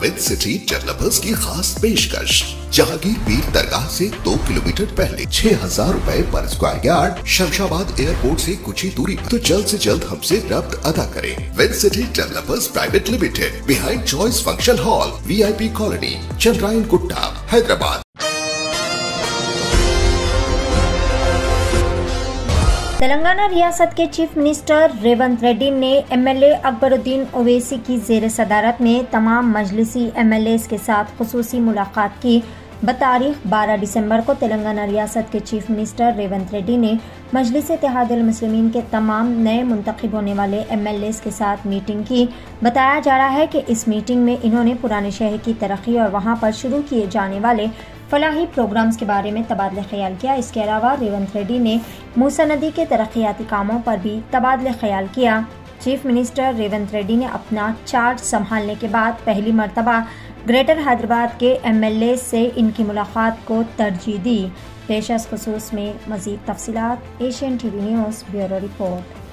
With city developers की खास पेशकश। जहांगीर पीर दरगाह से दो किलोमीटर पहले छह हज़ार रूपए पर स्क्वायर यार्ड शमशाबाद एयरपोर्ट से कुछ ही दूरी तो जल्द से जल्द हमसे रब्त अदा करें। With city developers private limited behind choice function hall VIP colony Chandrayangutta Hyderabad. Telangana रियासत के चीफ मिनिस्टर रेवंत रेड्डी ने एमएलए अकबरुद्दीन ओवैसी की जेर सदारत में तमाम मजलिसी एमएलए के साथ खसूसी मुलाकात की। बतारीख 12 दिसंबर को तेलंगाना रियासत के चीफ मिनिस्टर रेवंत रेड्डी ने मजलिस मुस्लिमीन के तमाम नए मुंतखब होने वाले एमएलए के साथ मीटिंग की। बताया जा रहा है कि इस मीटिंग में इन्होंने पुराने शहर की तरक्की और वहाँ पर शुरू किए जाने वाले फलाही प्रोग्राम्स के बारे में तबादला ख्याल किया। इसके अलावा रेवंत रेड्डी ने मूसा नदी के तरक्याती कामों पर भी तबादला ख्याल किया। चीफ मिनिस्टर रेवंत रेड्डी ने अपना चार्ज संभालने के बाद पहली मरतबा ग्रेटर हैदराबाद के एमएलए से इनकी मुलाकात को तरजीह दी। पेशा खसूस में मजीद तफसीत Asian TV news bureau report.